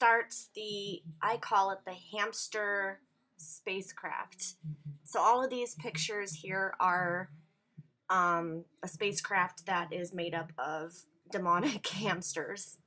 starts the, I call it the hamster spacecraft. So all of these pictures here are um, a spacecraft that is made up of demonic hamsters.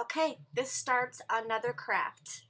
Okay, this starts another craft.